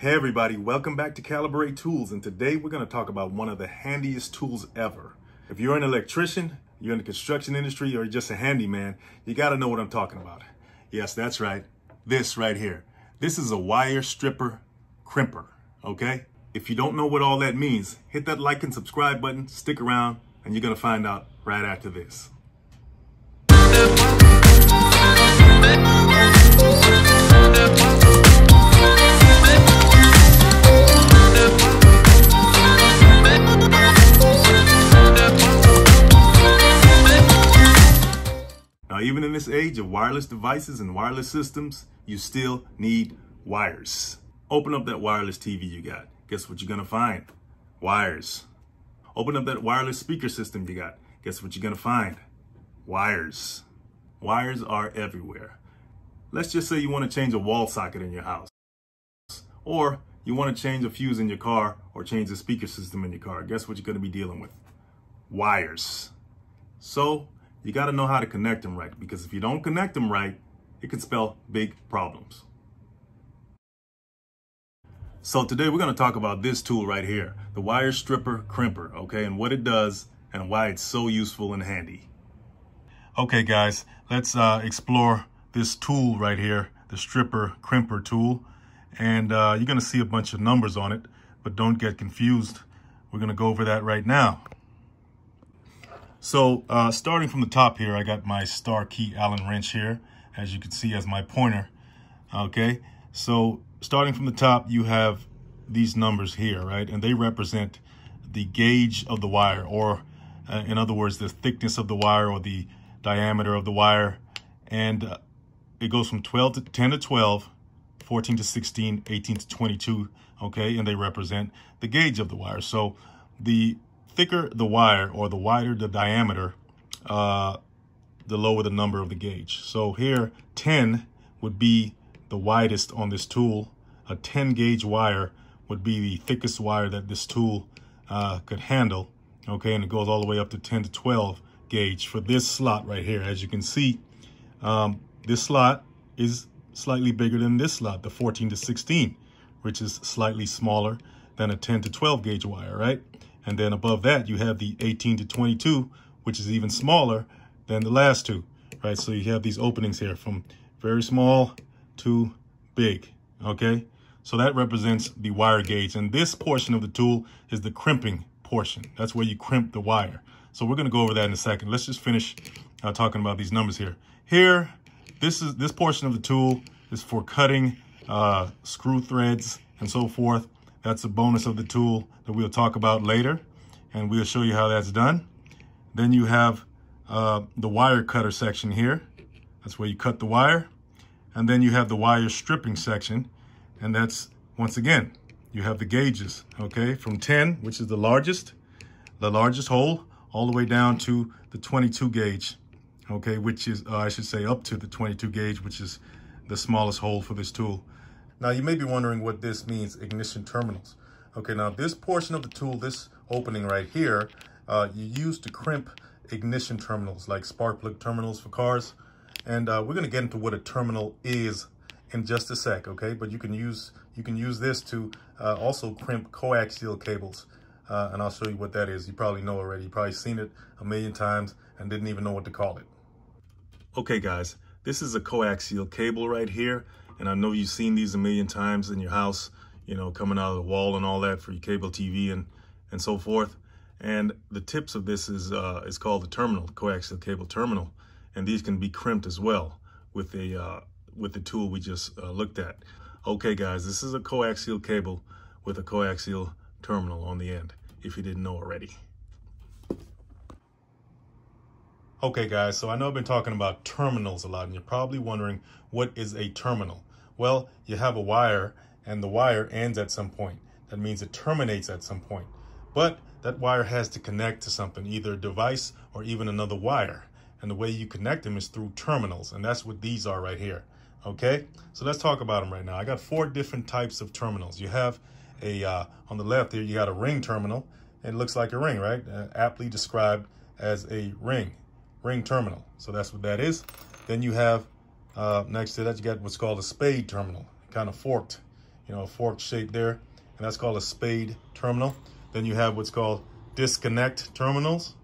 Hey everybody, welcome back to Caliber8 Tools and today we're going to talk about one of the handiest tools ever. If you're an electrician, you're in the construction industry, or you're just a handyman, you got to know what I'm talking about. Yes, that's right. This right here. This is a wire stripper crimper, okay? If you don't know what all that means, hit that like and subscribe button, stick around, and you're going to find out right after this. This age of wireless devices and wireless systems, you still need wires. Open up that wireless TV you got. Guess what you're gonna find? Wires. Open up that wireless speaker system you got. Guess what you're gonna find? Wires. Wires are everywhere. Let's just say you wanna change a wall socket in your house. Or you wanna change a fuse in your car or change the speaker system in your car. Guess what you're gonna be dealing with? Wires. So you got to know how to connect them right because if you don't connect them right, it can spell big problems. So today we're going to talk about this tool right here, the wire stripper crimper, okay, and what it does and why it's so useful and handy. Okay, guys, let's uh, explore this tool right here, the stripper crimper tool. And uh, you're going to see a bunch of numbers on it, but don't get confused. We're going to go over that right now. So uh, starting from the top here, I got my star key Allen wrench here, as you can see as my pointer. Okay, so starting from the top, you have these numbers here, right? And they represent the gauge of the wire, or uh, in other words, the thickness of the wire or the diameter of the wire. And uh, it goes from 12 to 10 to 12, 14 to 16, 18 to 22, okay? And they represent the gauge of the wire. So the thicker the wire or the wider the diameter, uh, the lower the number of the gauge. So here, 10 would be the widest on this tool. A 10 gauge wire would be the thickest wire that this tool uh, could handle. Okay, and it goes all the way up to 10 to 12 gauge for this slot right here. As you can see, um, this slot is slightly bigger than this slot, the 14 to 16, which is slightly smaller than a 10 to 12 gauge wire, right? And then above that, you have the 18 to 22, which is even smaller than the last two, right? So you have these openings here from very small to big, okay? So that represents the wire gauge. And this portion of the tool is the crimping portion. That's where you crimp the wire. So we're gonna go over that in a second. Let's just finish uh, talking about these numbers here. Here, this is this portion of the tool is for cutting uh, screw threads and so forth. That's a bonus of the tool that we'll talk about later, and we'll show you how that's done. Then you have uh, the wire cutter section here. That's where you cut the wire. And then you have the wire stripping section, and that's, once again, you have the gauges, okay, from 10, which is the largest, the largest hole, all the way down to the 22 gauge, okay, which is, uh, I should say, up to the 22 gauge, which is the smallest hole for this tool. Now you may be wondering what this means, ignition terminals. Okay, now this portion of the tool, this opening right here, uh, you use to crimp ignition terminals like spark plug terminals for cars. And uh, we're gonna get into what a terminal is in just a sec, okay? But you can use you can use this to uh, also crimp coaxial cables. Uh, and I'll show you what that is. You probably know already. You probably seen it a million times and didn't even know what to call it. Okay, guys, this is a coaxial cable right here. And I know you've seen these a million times in your house, you know, coming out of the wall and all that for your cable TV and, and so forth. And the tips of this is, uh, is called the terminal, the coaxial cable terminal. And these can be crimped as well with a, uh, with the tool we just uh, looked at. Okay, guys, this is a coaxial cable with a coaxial terminal on the end, if you didn't know already. Okay, guys, so I know I've been talking about terminals a lot, and you're probably wondering, what is a terminal? Well, you have a wire and the wire ends at some point. That means it terminates at some point. But that wire has to connect to something, either a device or even another wire. And the way you connect them is through terminals. And that's what these are right here. Okay, so let's talk about them right now. I got four different types of terminals. You have a, uh, on the left here, you got a ring terminal. It looks like a ring, right? Uh, aptly described as a ring, ring terminal. So that's what that is. Then you have uh, next to that, you got what's called a spade terminal, kind of forked, you know, forked shape there, and that's called a spade terminal. Then you have what's called disconnect terminals.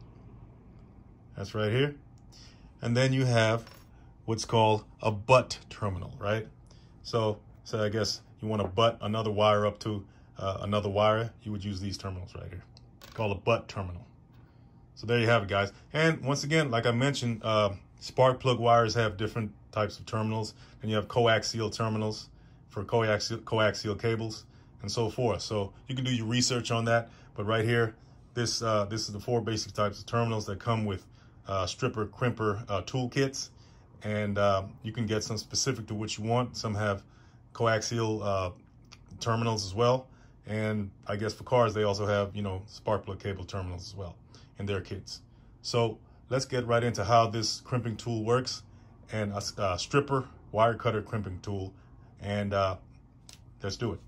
That's right here. And then you have what's called a butt terminal, right? So, so I guess you want to butt another wire up to uh, another wire, you would use these terminals right here, called a butt terminal. So there you have it, guys. And once again, like I mentioned, uh, spark plug wires have different types of terminals, and you have coaxial terminals for coaxial, coaxial cables and so forth. So you can do your research on that. But right here, this uh, this is the four basic types of terminals that come with uh, stripper crimper uh, toolkits, and uh, you can get some specific to what you want. Some have coaxial uh, terminals as well, and I guess for cars they also have you know spark plug cable terminals as well in their kits. So let's get right into how this crimping tool works and a, a stripper wire cutter crimping tool, and uh, let's do it.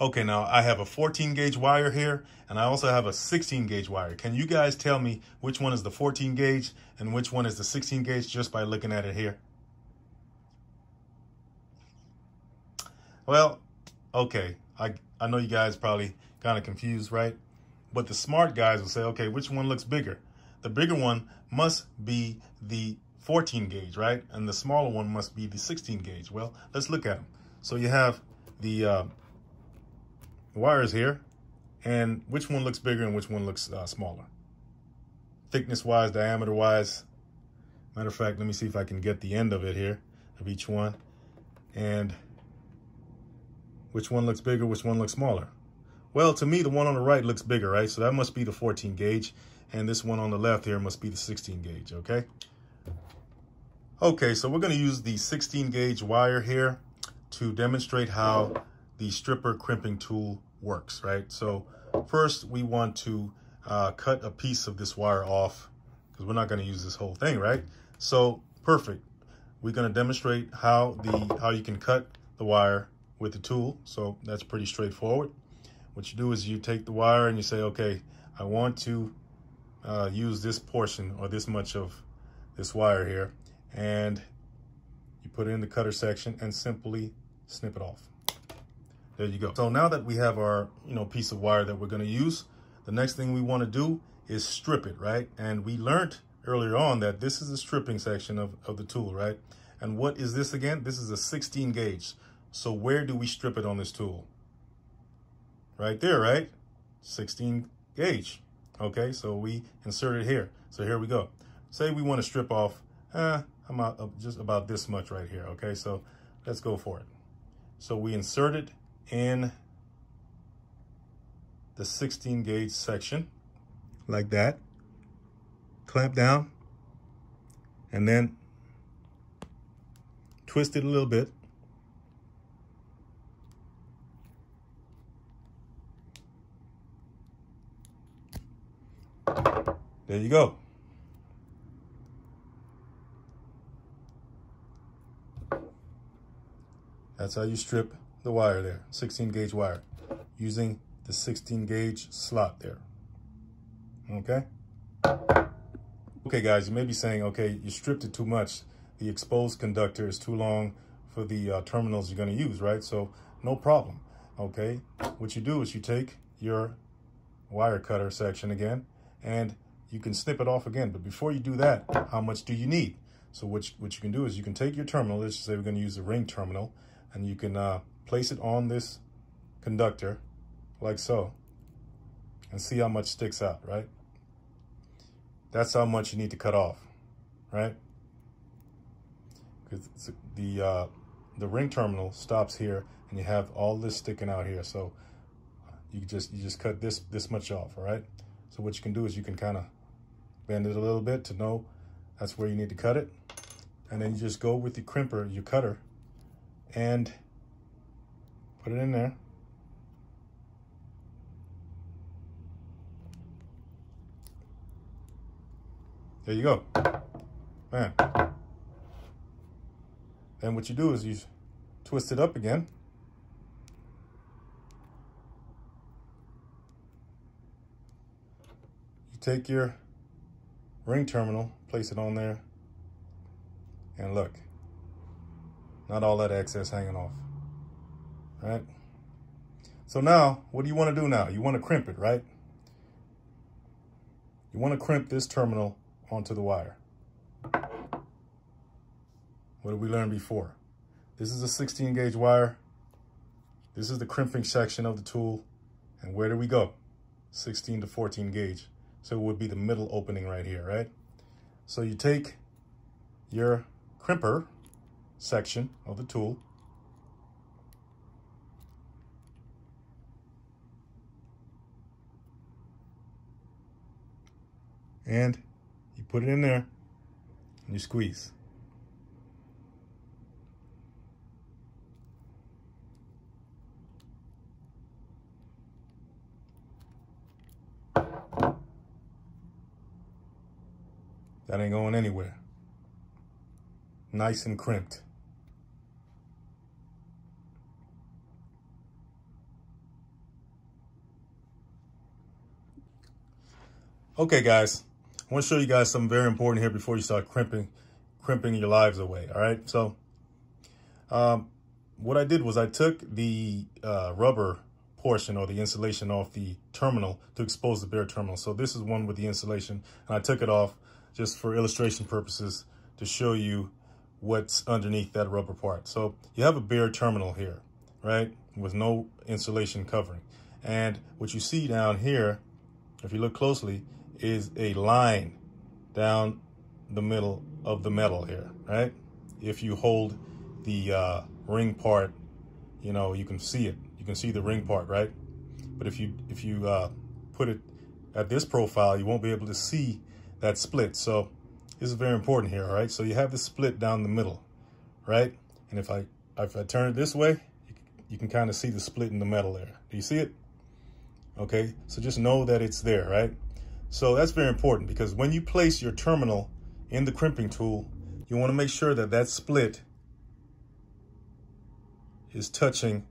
Okay, now I have a 14 gauge wire here and I also have a 16 gauge wire. Can you guys tell me which one is the 14 gauge and which one is the 16 gauge just by looking at it here? Well, okay, I, I know you guys probably kind of confused, right? But the smart guys will say, okay, which one looks bigger? The bigger one must be the 14 gauge, right? And the smaller one must be the 16 gauge. Well, let's look at them. So you have the uh, wires here and which one looks bigger and which one looks uh, smaller. Thickness wise, diameter wise. Matter of fact, let me see if I can get the end of it here, of each one. And which one looks bigger, which one looks smaller. Well, to me, the one on the right looks bigger, right? So that must be the 14 gauge. And this one on the left here must be the 16 gauge, okay? Okay, so we're gonna use the 16 gauge wire here to demonstrate how the stripper crimping tool works, right? So first we want to uh, cut a piece of this wire off because we're not going to use this whole thing, right? So perfect. We're going to demonstrate how the how you can cut the wire with the tool. So that's pretty straightforward. What you do is you take the wire and you say, okay, I want to uh, use this portion or this much of this wire here. And you put it in the cutter section and simply snip it off. There you go. So now that we have our, you know, piece of wire that we're going to use, the next thing we want to do is strip it, right? And we learned earlier on that this is the stripping section of, of the tool, right? And what is this again? This is a 16 gauge. So where do we strip it on this tool? Right there, right? 16 gauge. Okay, so we insert it here. So here we go. Say we want to strip off, eh, I'm out, just about this much right here. Okay, so let's go for it. So we insert it in the 16 gauge section like that. Clamp down and then twist it a little bit. There you go. That's how you strip the wire there, 16 gauge wire, using the 16 gauge slot there. Okay? Okay, guys, you may be saying, okay, you stripped it too much. The exposed conductor is too long for the uh, terminals you're going to use, right? So no problem, okay? What you do is you take your wire cutter section again, and you can snip it off again. But before you do that, how much do you need? So what you, what you can do is you can take your terminal, let's say we're going to use the ring terminal, and you can uh, place it on this conductor like so and see how much sticks out, right? That's how much you need to cut off, right? Because the, uh, the ring terminal stops here and you have all this sticking out here. So you just, you just cut this, this much off, all right? So what you can do is you can kind of bend it a little bit to know that's where you need to cut it. And then you just go with the crimper, your cutter, and Put it in there. There you go. Man. Then what you do is you twist it up again. You take your ring terminal, place it on there, and look. Not all that excess hanging off, right? So now, what do you want to do now? You want to crimp it, right? You want to crimp this terminal onto the wire. What did we learn before? This is a 16 gauge wire. This is the crimping section of the tool. And where do we go? 16 to 14 gauge. So it would be the middle opening right here, right? So you take your crimper section of the tool and you put it in there and you squeeze. That ain't going anywhere. Nice and crimped. Okay, guys, I want to show you guys something very important here before you start crimping, crimping your lives away. All right. So, um, what I did was I took the uh, rubber portion or the insulation off the terminal to expose the bare terminal. So this is one with the insulation and I took it off just for illustration purposes to show you what's underneath that rubber part. So you have a bare terminal here, right? With no insulation covering. And what you see down here, if you look closely, is a line down the middle of the metal here, right? If you hold the uh, ring part, you know, you can see it. You can see the ring part, right? But if you if you uh, put it at this profile, you won't be able to see that split. So this is very important here, all right? So you have the split down the middle, right? And if I if I turn it this way, you, can kind of see the split in the metal there. Do you see it? Okay, so just know that it's there, right? So that's very important because when you place your terminal in the crimping tool, you want to make sure that that split is touching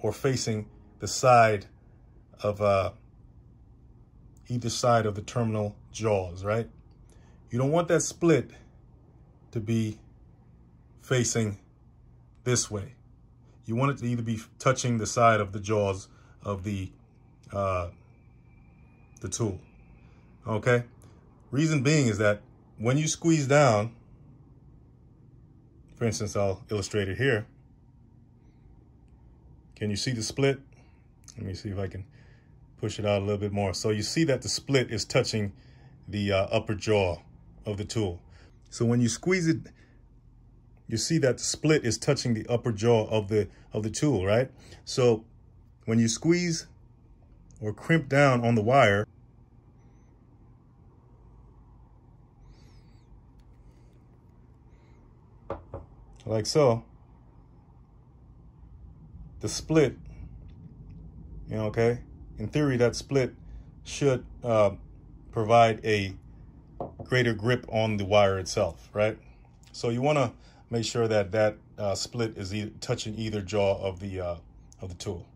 or facing the side of uh, either side of the terminal jaws, right? You don't want that split to be facing this way. You want it to either be touching the side of the jaws of the uh, the tool. Okay? Reason being is that when you squeeze down, for instance, I'll illustrate it here. Can you see the split? Let me see if I can push it out a little bit more. So you see that the split is touching the uh, upper jaw of the tool. So when you squeeze it, you see that the split is touching the upper jaw of the of the tool, right? So when you squeeze or crimp down on the wire, like so, the split, you know, okay, in theory, that split should uh, provide a greater grip on the wire itself, right? So you want to make sure that that uh, split is e touching either jaw of the uh, of the tool.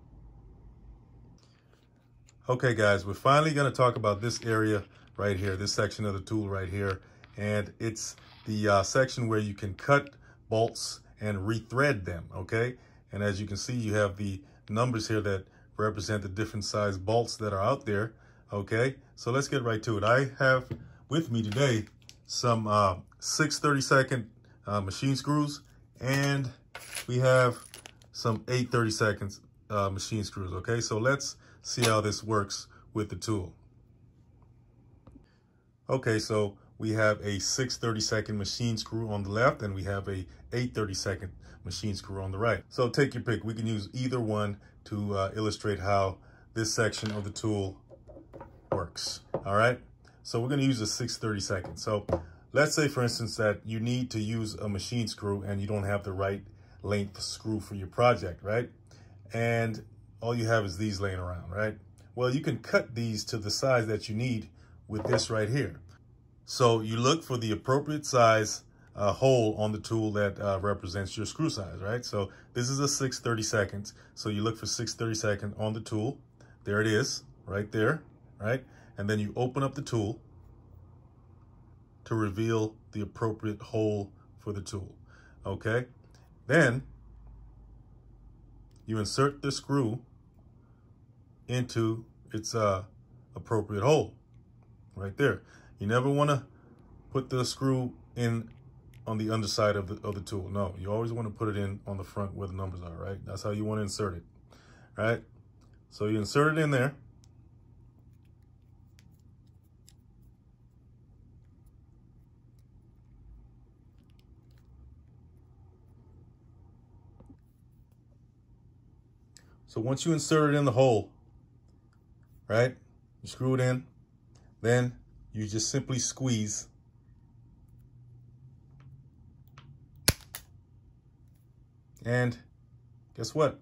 Okay, guys, we're finally going to talk about this area right here, this section of the tool right here, and it's the uh, section where you can cut bolts and rethread them, okay? And as you can see, you have the numbers here that represent the different size bolts that are out there, okay? So let's get right to it. I have with me today some uh, six 30 second uh, machine screws, and we have some eight 30 seconds uh, machine screws, okay? So let's see how this works with the tool. Okay, so we have a 6 30 second machine screw on the left and we have a 8 30 second machine screw on the right. So take your pick. We can use either one to uh, illustrate how this section of the tool works. All right. So we're going to use a 6 30 second. So let's say, for instance, that you need to use a machine screw and you don't have the right length screw for your project, right? And all you have is these laying around, right? Well, you can cut these to the size that you need with this right here. So you look for the appropriate size uh, hole on the tool that uh, represents your screw size, right? So this is a 630 seconds. So you look for 630 second on the tool. There it is, right there, right? And then you open up the tool to reveal the appropriate hole for the tool, okay? Then you insert the screw into its uh, appropriate hole right there. You never want to put the screw in on the underside of the, of the tool. No, you always want to put it in on the front where the numbers are, right? That's how you want to insert it, right? So you insert it in there. So once you insert it in the hole, right, you screw it in, then you just simply squeeze and guess what?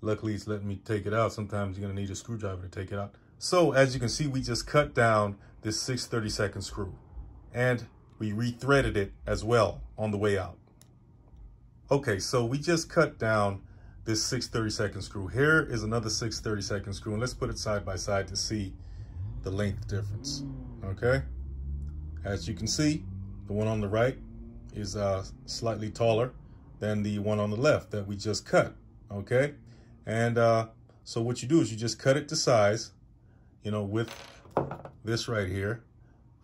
Luckily, it's letting me take it out. Sometimes you're gonna need a screwdriver to take it out. So as you can see, we just cut down this 632nd screw and we rethreaded it as well on the way out. Okay, so we just cut down this 632nd screw. Here is another 632nd screw, and let's put it side by side to see the length difference, okay? As you can see, the one on the right is uh, slightly taller than the one on the left that we just cut, okay? And uh, so what you do is you just cut it to size, you know, with this right here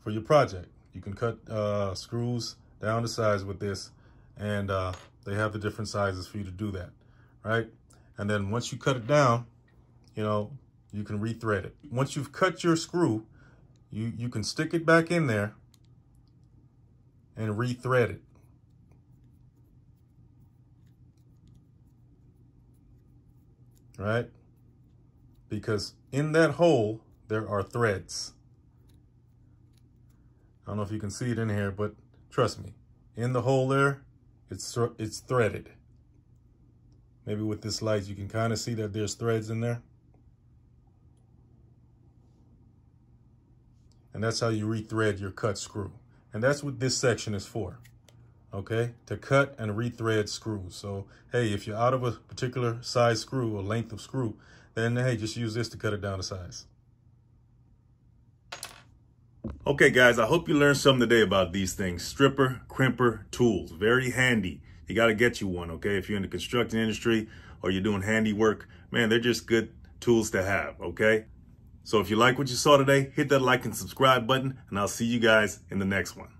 for your project. You can cut uh, screws down to size with this, and uh, they have the different sizes for you to do that right? And then once you cut it down, you know, you can rethread it. Once you've cut your screw, you, you can stick it back in there and rethread it. Right? Because in that hole, there are threads. I don't know if you can see it in here, but trust me, in the hole there, it's, it's threaded. Maybe with this light, you can kind of see that there's threads in there. And that's how you rethread your cut screw. And that's what this section is for, okay? To cut and rethread screws. So, hey, if you're out of a particular size screw or length of screw, then hey, just use this to cut it down to size. Okay, guys, I hope you learned something today about these things. Stripper, crimper, tools. Very handy you got to get you one, okay? If you're in the construction industry or you're doing handiwork, man, they're just good tools to have, okay? So if you like what you saw today, hit that like and subscribe button, and I'll see you guys in the next one.